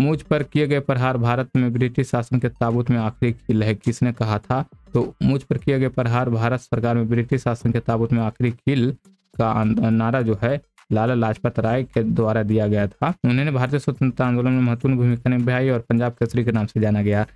मुझ पर किए गए प्रहार भारत में ब्रिटिश शासन के ताबूत में आखिरी किल है किसने कहा था? तो मुझ पर किए गए प्रहार भारत सरकार में ब्रिटिश शासन के ताबूत में आखिरी किल का नारा जो है, लाला लाजपत राय के द्वारा दिया गया था। उन्होंने भारतीय स्वतंत्रता आंदोलन में महत्वपूर्ण भूमिका निभाई और पंजाब केसरी के नाम से जाना गया।